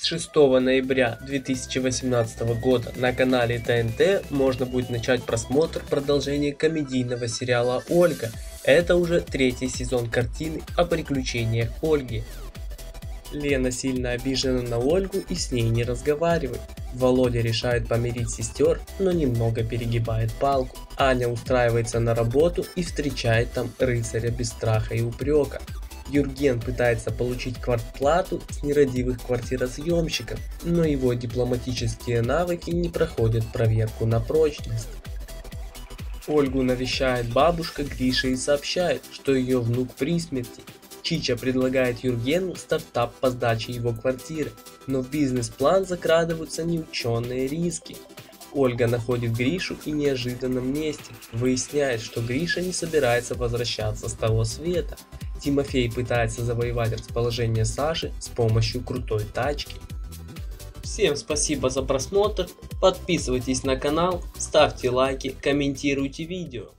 С 6 ноября 2018 года на канале ТНТ можно будет начать просмотр продолжения комедийного сериала «Ольга». Это уже третий сезон картины о приключениях Ольги. Лена сильно обижена на Ольгу и с ней не разговаривает. Володя решает помирить сестер, но немного перегибает палку. Аня устраивается на работу и встречает там рыцаря без страха и упрека. Юрген пытается получить квартплату с нерадивых квартиросъемщиков, но его дипломатические навыки не проходят проверку на прочность. Ольгу навещает бабушка Гриша и сообщает, что ее внук при смерти. Чича предлагает Юргену стартап по сдаче его квартиры, но в бизнес-план закрадываются неученые риски. Ольга находит Гришу и неожиданном месте, выясняет, что Гриша не собирается возвращаться с того света. Тимофей пытается завоевать расположение Саши с помощью крутой тачки. Всем спасибо за просмотр, подписывайтесь на канал, ставьте лайки, комментируйте видео.